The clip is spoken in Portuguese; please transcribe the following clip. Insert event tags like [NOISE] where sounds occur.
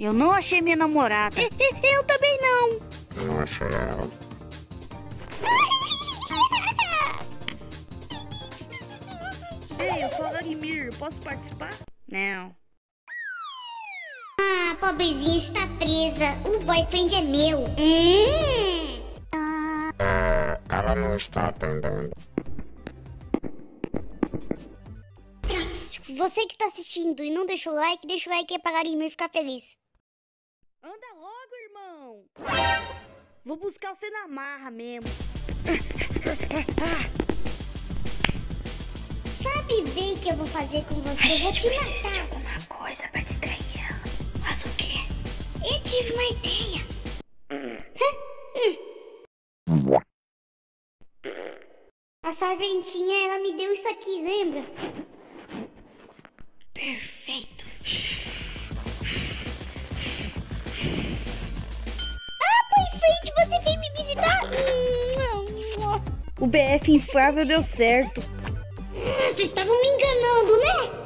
Eu não achei minha namorada. [LAUGHS] Eu também não. Não achei ela. Ei, eu sou a Larimir, posso participar? Não. Ah, pobrezinha está presa. O boyfriend é meu. Hum. Ah, ela não está atendendo. Você que tá assistindo e não deixou o like, deixa o like aí pra Larimir ficar feliz. Anda logo, irmão. Vou buscar você na marra mesmo. Sabe bem que eu vou fazer com você? eu vou te matar. alguma coisa pra distrair ela. Mas o quê? Eu tive uma ideia. [LAUGHS] A serventinha, ela me deu isso aqui, lembra? Perfeito. O BF inflável deu certo. Vocês estavam me enganando, né?